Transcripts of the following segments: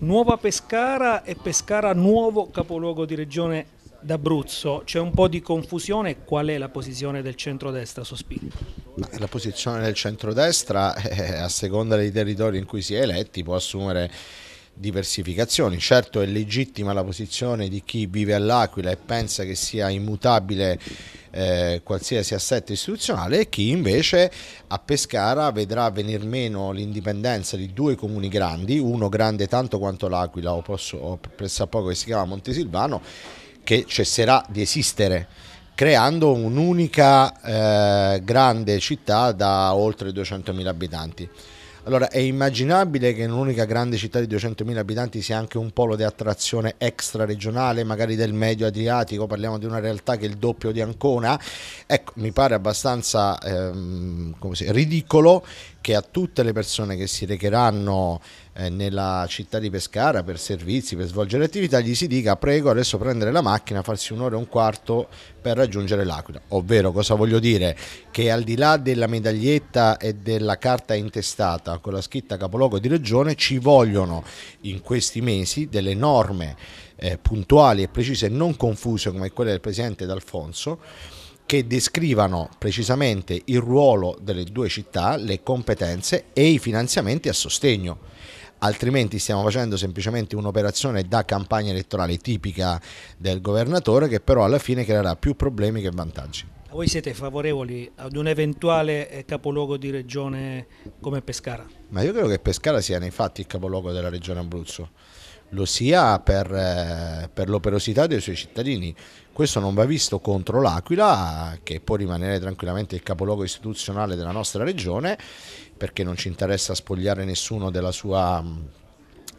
Nuova Pescara e Pescara nuovo capoluogo di regione d'Abruzzo. C'è un po' di confusione. Qual è la posizione del centrodestra, Sospiri? La posizione del centrodestra, eh, a seconda dei territori in cui si è eletti, può assumere diversificazioni. Certo è legittima la posizione di chi vive all'Aquila e pensa che sia immutabile eh, qualsiasi assetto istituzionale e chi invece a Pescara vedrà venir meno l'indipendenza di due comuni grandi, uno grande tanto quanto l'Aquila o, posso, o pressappoco che si chiama Montesilvano, che cesserà di esistere creando un'unica eh, grande città da oltre 200.000 abitanti. Allora è immaginabile che in un'unica grande città di 200.000 abitanti sia anche un polo di attrazione extra regionale, magari del medio Adriatico, parliamo di una realtà che è il doppio di Ancona. Ecco, mi pare abbastanza ehm, si, ridicolo che a tutte le persone che si recheranno eh, nella città di Pescara per servizi, per svolgere attività, gli si dica prego adesso prendere la macchina, farsi un'ora e un quarto per raggiungere l'Aquila. Ovvero, cosa voglio dire? Che al di là della medaglietta e della carta intestata con la scritta capoluogo di regione, ci vogliono in questi mesi delle norme eh, puntuali e precise, non confuse come quelle del Presidente D'Alfonso, che descrivano precisamente il ruolo delle due città, le competenze e i finanziamenti a sostegno. Altrimenti stiamo facendo semplicemente un'operazione da campagna elettorale tipica del governatore che però alla fine creerà più problemi che vantaggi. Voi siete favorevoli ad un eventuale eh, capoluogo di regione come Pescara? Ma io credo che Pescara sia nei fatti il capoluogo della regione Abruzzo lo sia per, eh, per l'operosità dei suoi cittadini. Questo non va visto contro l'Aquila, che può rimanere tranquillamente il capoluogo istituzionale della nostra regione, perché non ci interessa spogliare nessuno della sua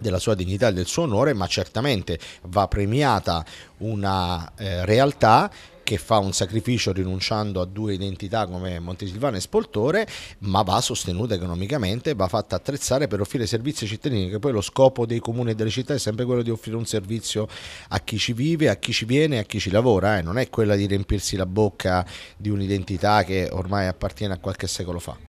della sua dignità e del suo onore, ma certamente va premiata una eh, realtà che fa un sacrificio rinunciando a due identità come Montesilvano e Spoltore, ma va sostenuta economicamente, va fatta attrezzare per offrire servizi ai cittadini, che poi lo scopo dei comuni e delle città è sempre quello di offrire un servizio a chi ci vive, a chi ci viene a chi ci lavora, eh? non è quella di riempirsi la bocca di un'identità che ormai appartiene a qualche secolo fa.